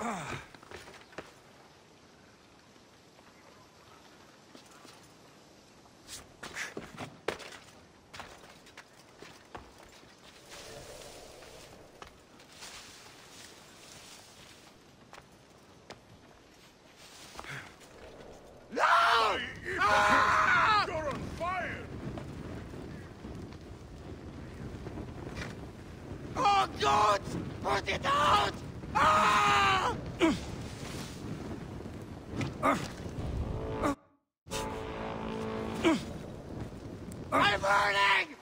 Oh, God, put it out! Ah! I'm burning!